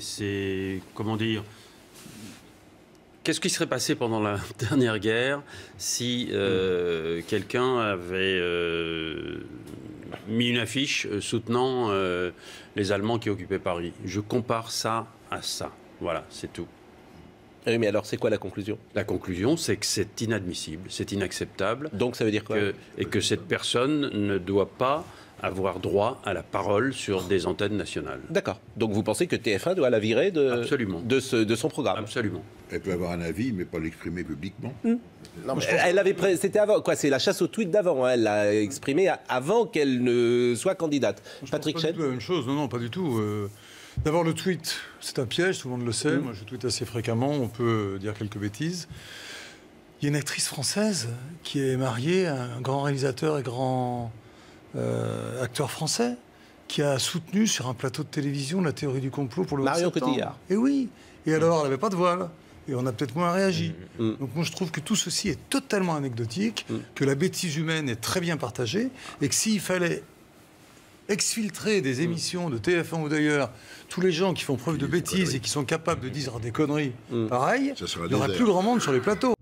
c'est, comment dire Qu'est-ce qui serait passé pendant la dernière guerre si euh, quelqu'un avait euh, mis une affiche euh, soutenant les Allemands qui occupaient Paris? Je compare ça à ça. Voilà, c'est tout. Oui, mais alors c'est quoi la conclusion? La conclusion, c'est que c'est inadmissible, c'est inacceptable. Donc ça veut dire quoi? Et que cette personne ne doit pas avoir droit à la parole sur des antennes nationales. D'accord. Donc vous pensez que TF1 doit la virer de, Absolument. de, ce, de son programme Absolument. Elle peut avoir un avis, mais pas l'exprimer publiquement. Hmm. Non, mais elle avait c'était avant quoi C'est la chasse au tweet d'avant. Hein. Elle l'a exprimé avant qu'elle ne soit candidate. Patrick Chen. La même chose. Non, non, pas du tout. Euh, d'abord, le tweet, c'est un piège. Tout le monde le sait. Hmm. Moi, je tweete assez fréquemment. On peut dire quelques bêtises. Il y a une actrice française qui est mariée à un grand réalisateur et grand euh, acteur français, qui a soutenu sur un plateau de télévision la théorie du complot pour le Marion Cotillard. Et oui. Et alors, elle n'avait pas de voile. Et on a peut-être moins réagi. Mm. Mm. Donc moi, je trouve que tout ceci est totalement anecdotique, mm. que la bêtise humaine est très bien partagée, et que s'il fallait exfiltrer des émissions de TF1 ou d'ailleurs tous les gens qui font preuve de bêtises et qui sont capables de dire des conneries pareilles, il n'y aurait plus grand monde sur les plateaux.